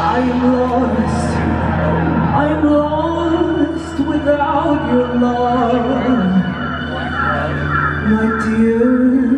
I'm lost, I'm lost without your love, my dear